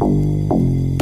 あっ。